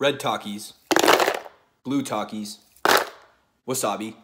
red talkies, blue talkies, wasabi,